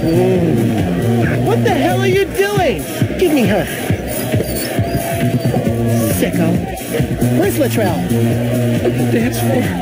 Mm. What the hell are you doing? Give me her. Sicko. Where's Latrell? Dance floor.